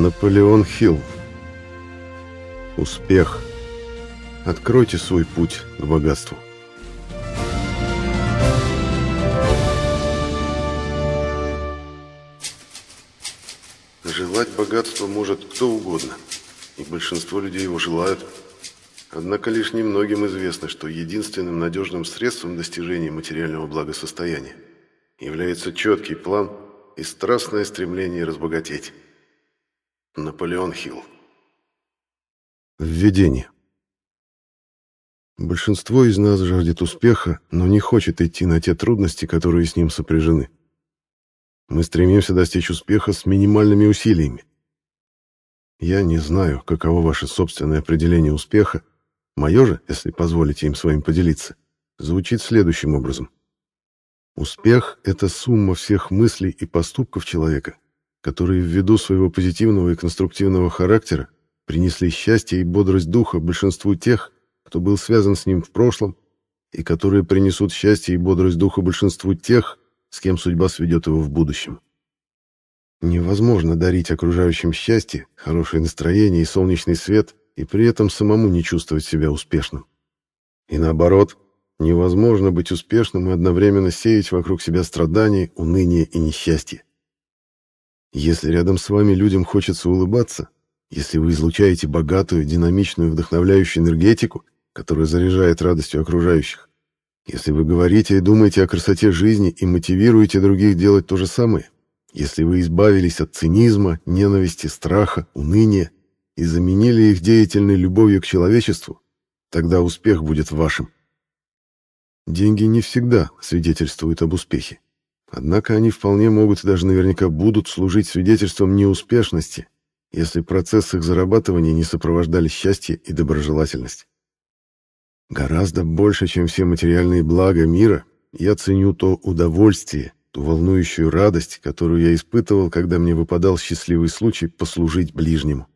Наполеон Хилл. Успех. Откройте свой путь к богатству. Желать богатства может кто угодно, и большинство людей его желают. Однако лишь немногим известно, что единственным надежным средством достижения материального благосостояния является четкий план и страстное стремление разбогатеть. Наполеон Хилл. Введение. Большинство из нас жаждет успеха, но не хочет идти на те трудности, которые с ним сопряжены. Мы стремимся достичь успеха с минимальными усилиями. Я не знаю, каково ваше собственное определение успеха. Мое же, если позволите им своим поделиться, звучит следующим образом. Успех — это сумма всех мыслей и поступков человека, которые ввиду своего позитивного и конструктивного характера принесли счастье и бодрость духа большинству тех, кто был связан с ним в прошлом, и которые принесут счастье и бодрость духа большинству тех, с кем судьба сведет его в будущем. Невозможно дарить окружающим счастье, хорошее настроение и солнечный свет, и при этом самому не чувствовать себя успешным. И наоборот, невозможно быть успешным и одновременно сеять вокруг себя страдания, уныние и несчастье. Если рядом с вами людям хочется улыбаться, если вы излучаете богатую, динамичную, вдохновляющую энергетику, которая заряжает радостью окружающих, если вы говорите и думаете о красоте жизни и мотивируете других делать то же самое, если вы избавились от цинизма, ненависти, страха, уныния и заменили их деятельной любовью к человечеству, тогда успех будет вашим. Деньги не всегда свидетельствуют об успехе. Однако они вполне могут и даже наверняка будут служить свидетельством неуспешности, если процесс их зарабатывания не сопровождали счастье и доброжелательность. Гораздо больше, чем все материальные блага мира, я ценю то удовольствие, ту волнующую радость, которую я испытывал, когда мне выпадал счастливый случай послужить ближнему.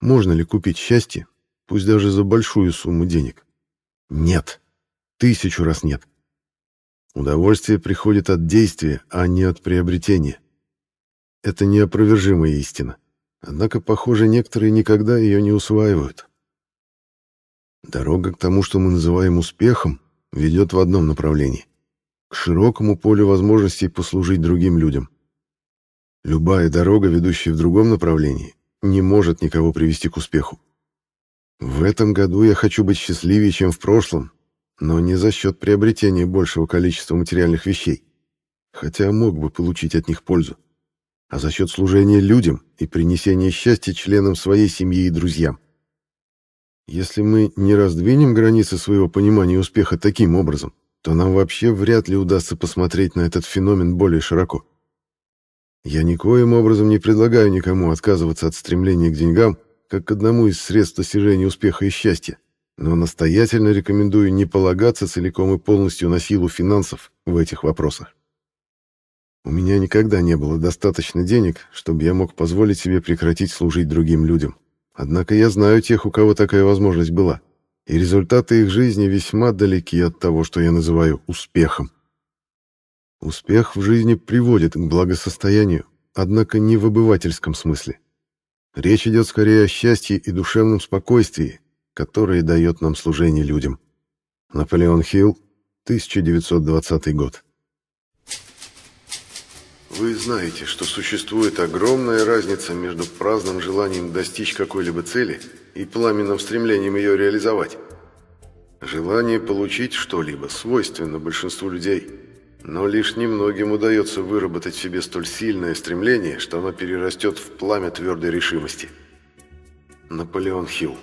Можно ли купить счастье, пусть даже за большую сумму денег? Нет. Тысячу раз нет. Удовольствие приходит от действия, а не от приобретения. Это неопровержимая истина. Однако, похоже, некоторые никогда ее не усваивают. Дорога к тому, что мы называем успехом, ведет в одном направлении — к широкому полю возможностей послужить другим людям. Любая дорога, ведущая в другом направлении, не может никого привести к успеху. В этом году я хочу быть счастливее, чем в прошлом, но не за счет приобретения большего количества материальных вещей, хотя мог бы получить от них пользу, а за счет служения людям и принесения счастья членам своей семьи и друзьям. Если мы не раздвинем границы своего понимания успеха таким образом, то нам вообще вряд ли удастся посмотреть на этот феномен более широко. Я никоим образом не предлагаю никому отказываться от стремления к деньгам, как к одному из средств достижения успеха и счастья но настоятельно рекомендую не полагаться целиком и полностью на силу финансов в этих вопросах. У меня никогда не было достаточно денег, чтобы я мог позволить себе прекратить служить другим людям. Однако я знаю тех, у кого такая возможность была, и результаты их жизни весьма далеки от того, что я называю успехом. Успех в жизни приводит к благосостоянию, однако не в обывательском смысле. Речь идет скорее о счастье и душевном спокойствии, которые дает нам служение людям. Наполеон Хилл, 1920 год. Вы знаете, что существует огромная разница между праздным желанием достичь какой-либо цели и пламенным стремлением ее реализовать. Желание получить что-либо свойственно большинству людей, но лишь немногим удается выработать в себе столь сильное стремление, что оно перерастет в пламя твердой решимости. Наполеон Хилл